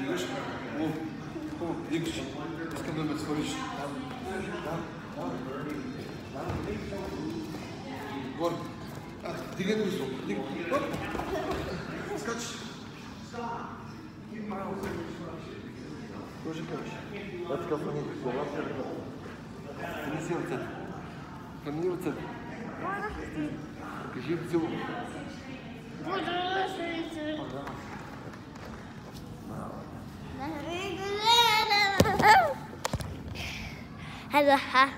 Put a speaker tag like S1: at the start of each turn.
S1: Виж? О, о, викаш. Искам да ме свалиш. Горе. А, дигай го високо. Дигай. Скачи. Какво ще кажеш?
S2: Това се ръка.
S1: Хвани си ръцете. Хвани ръцете. Кажи им цело.
S3: 还是哈。